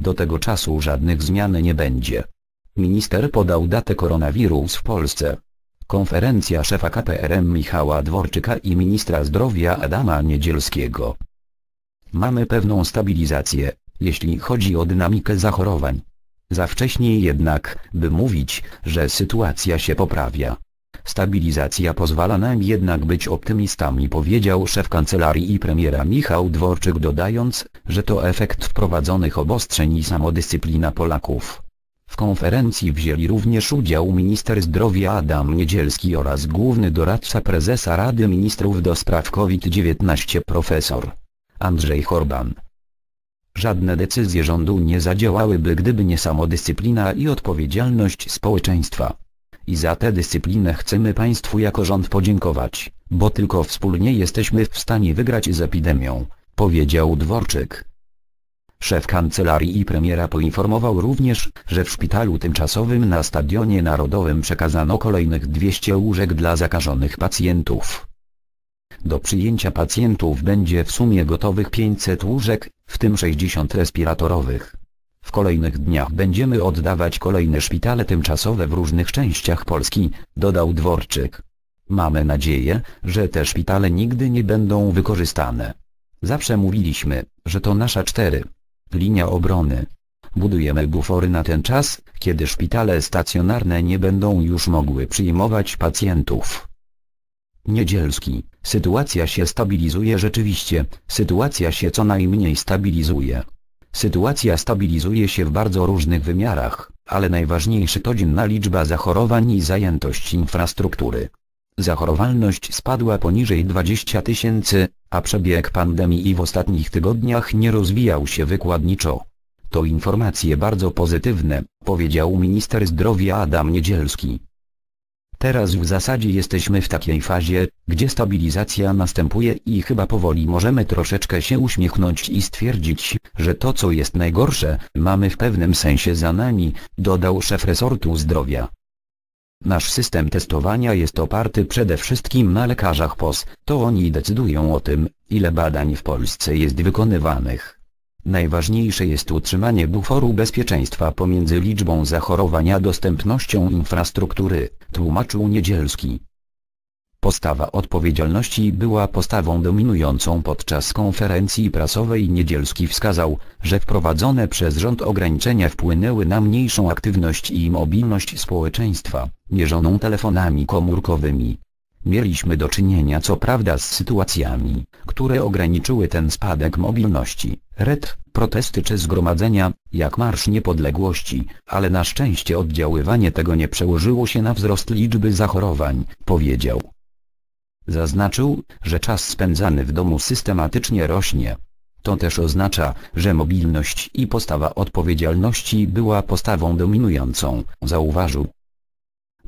Do tego czasu żadnych zmian nie będzie. Minister podał datę koronawirus w Polsce. Konferencja szefa KPRM Michała Dworczyka i ministra zdrowia Adama Niedzielskiego. Mamy pewną stabilizację, jeśli chodzi o dynamikę zachorowań. Za wcześnie jednak, by mówić, że sytuacja się poprawia. Stabilizacja pozwala nam jednak być optymistami powiedział szef kancelarii i premiera Michał Dworczyk dodając, że to efekt wprowadzonych obostrzeń i samodyscyplina Polaków. W konferencji wzięli również udział minister zdrowia Adam Niedzielski oraz główny doradca prezesa Rady Ministrów do spraw COVID-19 profesor Andrzej Horban. Żadne decyzje rządu nie zadziałałyby gdyby nie samodyscyplina i odpowiedzialność społeczeństwa. I za tę dyscyplinę chcemy Państwu jako rząd podziękować, bo tylko wspólnie jesteśmy w stanie wygrać z epidemią, powiedział Dworczyk. Szef kancelarii i premiera poinformował również, że w szpitalu tymczasowym na Stadionie Narodowym przekazano kolejnych 200 łóżek dla zakażonych pacjentów. Do przyjęcia pacjentów będzie w sumie gotowych 500 łóżek, w tym 60 respiratorowych. W kolejnych dniach będziemy oddawać kolejne szpitale tymczasowe w różnych częściach Polski, dodał Dworczyk. Mamy nadzieję, że te szpitale nigdy nie będą wykorzystane. Zawsze mówiliśmy, że to nasza cztery. Linia obrony. Budujemy bufory na ten czas, kiedy szpitale stacjonarne nie będą już mogły przyjmować pacjentów. Niedzielski, sytuacja się stabilizuje rzeczywiście, sytuacja się co najmniej stabilizuje. Sytuacja stabilizuje się w bardzo różnych wymiarach, ale najważniejszy to dzienna liczba zachorowań i zajętość infrastruktury. Zachorowalność spadła poniżej 20 tysięcy, a przebieg pandemii w ostatnich tygodniach nie rozwijał się wykładniczo. To informacje bardzo pozytywne, powiedział minister zdrowia Adam Niedzielski. Teraz w zasadzie jesteśmy w takiej fazie, gdzie stabilizacja następuje i chyba powoli możemy troszeczkę się uśmiechnąć i stwierdzić, że to co jest najgorsze, mamy w pewnym sensie za nami, dodał szef resortu zdrowia. Nasz system testowania jest oparty przede wszystkim na lekarzach POS, to oni decydują o tym, ile badań w Polsce jest wykonywanych. Najważniejsze jest utrzymanie buforu bezpieczeństwa pomiędzy liczbą zachorowań a dostępnością infrastruktury, tłumaczył Niedzielski. Postawa odpowiedzialności była postawą dominującą podczas konferencji prasowej Niedzielski wskazał, że wprowadzone przez rząd ograniczenia wpłynęły na mniejszą aktywność i mobilność społeczeństwa, mierzoną telefonami komórkowymi. Mieliśmy do czynienia co prawda z sytuacjami, które ograniczyły ten spadek mobilności, red, protesty czy zgromadzenia, jak Marsz Niepodległości, ale na szczęście oddziaływanie tego nie przełożyło się na wzrost liczby zachorowań, powiedział. Zaznaczył, że czas spędzany w domu systematycznie rośnie. To też oznacza, że mobilność i postawa odpowiedzialności była postawą dominującą, zauważył.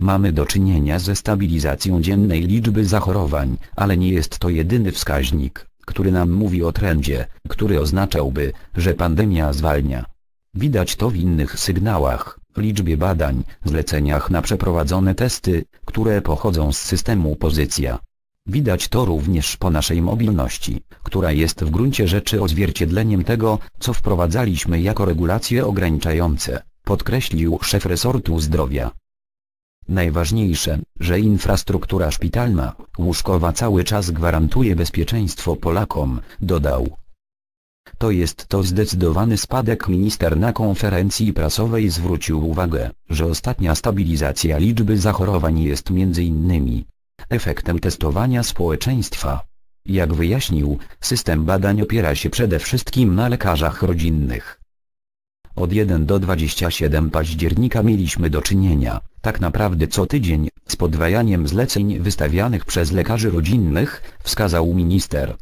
Mamy do czynienia ze stabilizacją dziennej liczby zachorowań, ale nie jest to jedyny wskaźnik, który nam mówi o trendzie, który oznaczałby, że pandemia zwalnia. Widać to w innych sygnałach, liczbie badań, zleceniach na przeprowadzone testy, które pochodzą z systemu pozycja. Widać to również po naszej mobilności, która jest w gruncie rzeczy odzwierciedleniem tego, co wprowadzaliśmy jako regulacje ograniczające, podkreślił szef resortu zdrowia. Najważniejsze, że infrastruktura szpitalna, łóżkowa cały czas gwarantuje bezpieczeństwo Polakom, dodał. To jest to zdecydowany spadek minister na konferencji prasowej zwrócił uwagę, że ostatnia stabilizacja liczby zachorowań jest innymi efektem testowania społeczeństwa. Jak wyjaśnił, system badań opiera się przede wszystkim na lekarzach rodzinnych. Od 1 do 27 października mieliśmy do czynienia, tak naprawdę co tydzień, z podwajaniem zleceń wystawianych przez lekarzy rodzinnych, wskazał minister.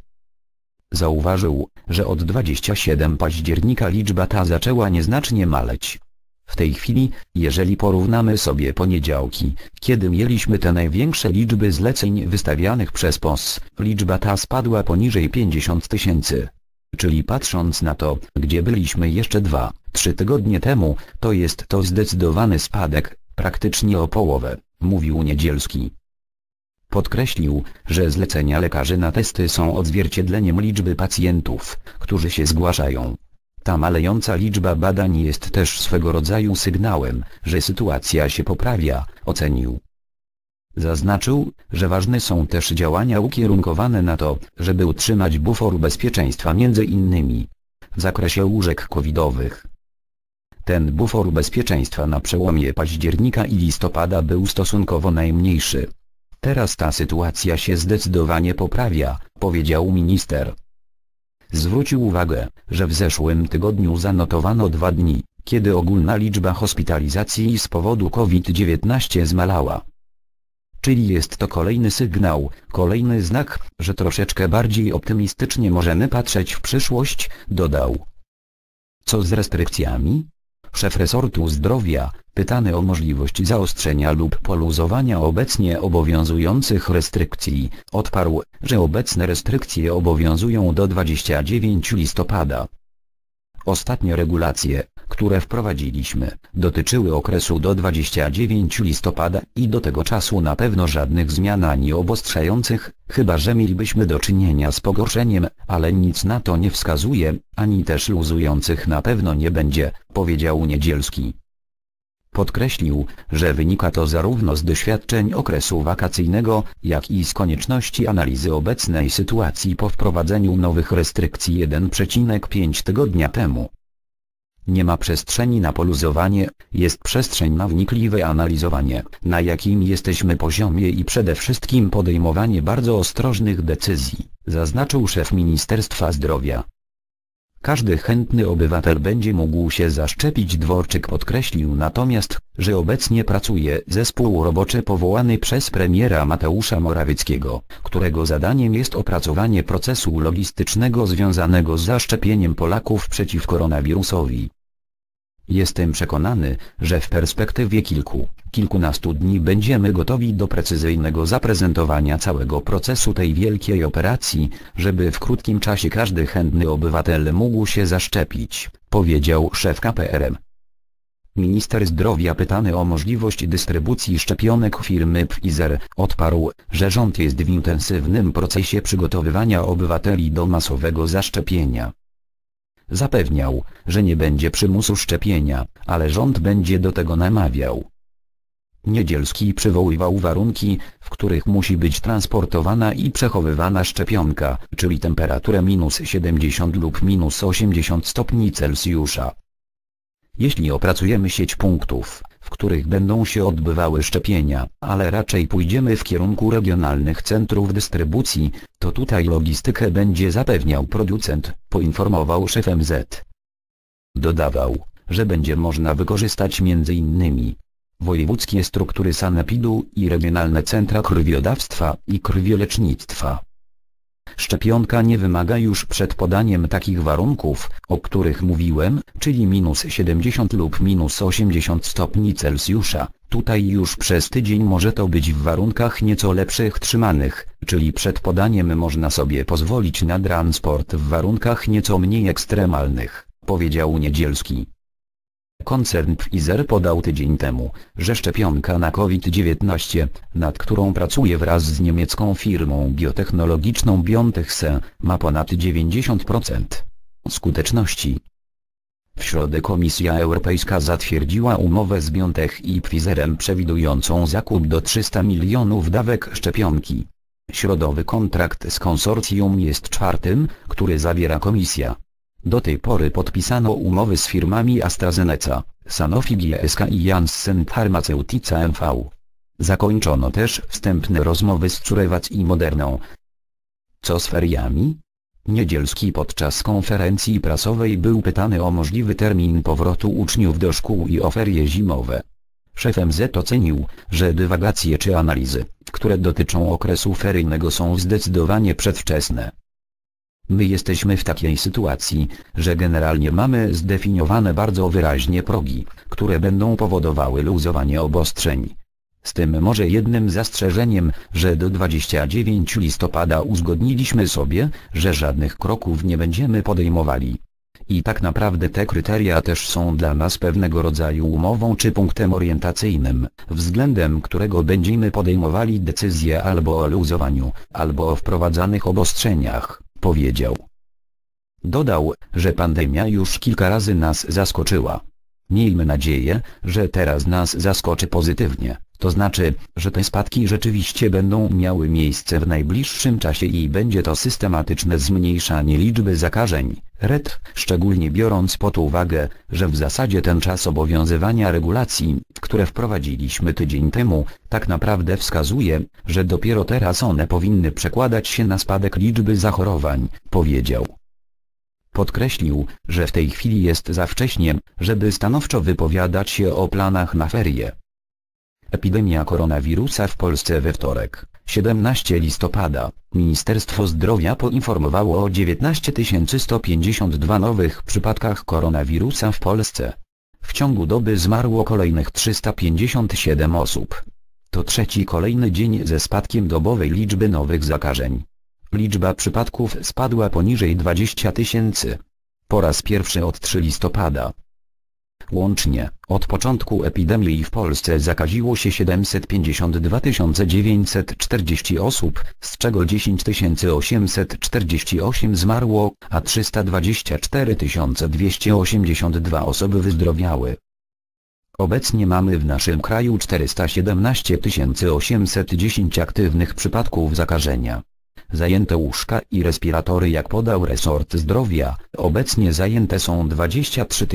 Zauważył, że od 27 października liczba ta zaczęła nieznacznie maleć. W tej chwili, jeżeli porównamy sobie poniedziałki, kiedy mieliśmy te największe liczby zleceń wystawianych przez POS, liczba ta spadła poniżej 50 tysięcy. Czyli patrząc na to, gdzie byliśmy jeszcze dwa, trzy tygodnie temu, to jest to zdecydowany spadek, praktycznie o połowę, mówił Niedzielski. Podkreślił, że zlecenia lekarzy na testy są odzwierciedleniem liczby pacjentów, którzy się zgłaszają. Ta malejąca liczba badań jest też swego rodzaju sygnałem, że sytuacja się poprawia, ocenił. Zaznaczył, że ważne są też działania ukierunkowane na to, żeby utrzymać bufor bezpieczeństwa między innymi w zakresie łóżek covidowych. Ten bufor bezpieczeństwa na przełomie października i listopada był stosunkowo najmniejszy. Teraz ta sytuacja się zdecydowanie poprawia, powiedział minister. Zwrócił uwagę, że w zeszłym tygodniu zanotowano dwa dni, kiedy ogólna liczba hospitalizacji z powodu COVID-19 zmalała. Czyli jest to kolejny sygnał, kolejny znak, że troszeczkę bardziej optymistycznie możemy patrzeć w przyszłość, dodał. Co z restrykcjami? Szef resortu zdrowia, pytany o możliwość zaostrzenia lub poluzowania obecnie obowiązujących restrykcji, odparł, że obecne restrykcje obowiązują do 29 listopada. Ostatnie regulacje, które wprowadziliśmy, dotyczyły okresu do 29 listopada i do tego czasu na pewno żadnych zmian ani obostrzających, chyba że mielibyśmy do czynienia z pogorszeniem, ale nic na to nie wskazuje, ani też luzujących na pewno nie będzie, powiedział Niedzielski. Podkreślił, że wynika to zarówno z doświadczeń okresu wakacyjnego, jak i z konieczności analizy obecnej sytuacji po wprowadzeniu nowych restrykcji 1,5 tygodnia temu. Nie ma przestrzeni na poluzowanie, jest przestrzeń na wnikliwe analizowanie, na jakim jesteśmy poziomie i przede wszystkim podejmowanie bardzo ostrożnych decyzji, zaznaczył szef Ministerstwa Zdrowia. Każdy chętny obywatel będzie mógł się zaszczepić Dworczyk podkreślił natomiast, że obecnie pracuje zespół roboczy powołany przez premiera Mateusza Morawieckiego, którego zadaniem jest opracowanie procesu logistycznego związanego z zaszczepieniem Polaków przeciw koronawirusowi. Jestem przekonany, że w perspektywie kilku, kilkunastu dni będziemy gotowi do precyzyjnego zaprezentowania całego procesu tej wielkiej operacji, żeby w krótkim czasie każdy chętny obywatel mógł się zaszczepić, powiedział szef KPRM. Minister zdrowia pytany o możliwość dystrybucji szczepionek firmy Pfizer, odparł, że rząd jest w intensywnym procesie przygotowywania obywateli do masowego zaszczepienia. Zapewniał, że nie będzie przymusu szczepienia, ale rząd będzie do tego namawiał. Niedzielski przywoływał warunki, w których musi być transportowana i przechowywana szczepionka, czyli temperaturę minus 70 lub minus 80 stopni Celsjusza. Jeśli opracujemy sieć punktów, w których będą się odbywały szczepienia, ale raczej pójdziemy w kierunku regionalnych centrów dystrybucji, to tutaj logistykę będzie zapewniał producent, poinformował szef MZ. Dodawał, że będzie można wykorzystać m.in. wojewódzkie struktury sanepidu i regionalne centra krwiodawstwa i krwiolecznictwa. Szczepionka nie wymaga już przed podaniem takich warunków, o których mówiłem, czyli minus 70 lub minus 80 stopni Celsjusza. Tutaj już przez tydzień może to być w warunkach nieco lepszych trzymanych, czyli przed podaniem można sobie pozwolić na transport w warunkach nieco mniej ekstremalnych, powiedział Niedzielski. Koncern Pfizer podał tydzień temu, że szczepionka na COVID-19, nad którą pracuje wraz z niemiecką firmą biotechnologiczną BioNTech ma ponad 90% skuteczności. W środę Komisja Europejska zatwierdziła umowę z BioNTech i Pfizerem przewidującą zakup do 300 milionów dawek szczepionki. Środowy kontrakt z konsorcjum jest czwartym, który zawiera Komisja. Do tej pory podpisano umowy z firmami AstraZeneca, Sanofi GSK i Janssen Pharmaceutica MV. Zakończono też wstępne rozmowy z Curewac i Moderną. Co z feriami? Niedzielski podczas konferencji prasowej był pytany o możliwy termin powrotu uczniów do szkół i o ferie zimowe. Szef MZ ocenił, że dywagacje czy analizy, które dotyczą okresu feryjnego są zdecydowanie przedwczesne. My jesteśmy w takiej sytuacji, że generalnie mamy zdefiniowane bardzo wyraźnie progi, które będą powodowały luzowanie obostrzeń. Z tym może jednym zastrzeżeniem, że do 29 listopada uzgodniliśmy sobie, że żadnych kroków nie będziemy podejmowali. I tak naprawdę te kryteria też są dla nas pewnego rodzaju umową czy punktem orientacyjnym, względem którego będziemy podejmowali decyzje albo o luzowaniu, albo o wprowadzanych obostrzeniach powiedział. Dodał, że pandemia już kilka razy nas zaskoczyła. Miejmy nadzieję, że teraz nas zaskoczy pozytywnie, to znaczy, że te spadki rzeczywiście będą miały miejsce w najbliższym czasie i będzie to systematyczne zmniejszanie liczby zakażeń. RED, szczególnie biorąc pod uwagę, że w zasadzie ten czas obowiązywania regulacji, które wprowadziliśmy tydzień temu, tak naprawdę wskazuje, że dopiero teraz one powinny przekładać się na spadek liczby zachorowań, powiedział. Podkreślił, że w tej chwili jest za wcześnie, żeby stanowczo wypowiadać się o planach na ferie. Epidemia koronawirusa w Polsce we wtorek, 17 listopada, Ministerstwo Zdrowia poinformowało o 19 152 nowych przypadkach koronawirusa w Polsce. W ciągu doby zmarło kolejnych 357 osób. To trzeci kolejny dzień ze spadkiem dobowej liczby nowych zakażeń. Liczba przypadków spadła poniżej 20 tysięcy. Po raz pierwszy od 3 listopada. Łącznie, od początku epidemii w Polsce zakaziło się 752 940 osób, z czego 10 848 zmarło, a 324 282 osoby wyzdrowiały. Obecnie mamy w naszym kraju 417 810 aktywnych przypadków zakażenia. Zajęte łóżka i respiratory jak podał resort zdrowia, obecnie zajęte są 23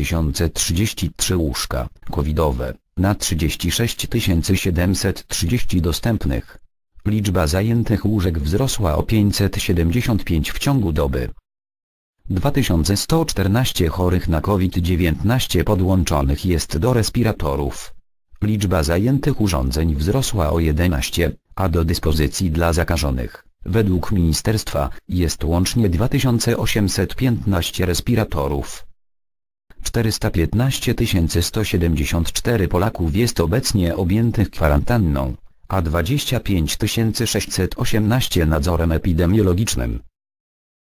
033 łóżka covidowe, na 36 730 dostępnych. Liczba zajętych łóżek wzrosła o 575 w ciągu doby. 2114 chorych na COVID-19 podłączonych jest do respiratorów. Liczba zajętych urządzeń wzrosła o 11, a do dyspozycji dla zakażonych Według ministerstwa, jest łącznie 2815 respiratorów. 415 174 Polaków jest obecnie objętych kwarantanną, a 25 618 nadzorem epidemiologicznym.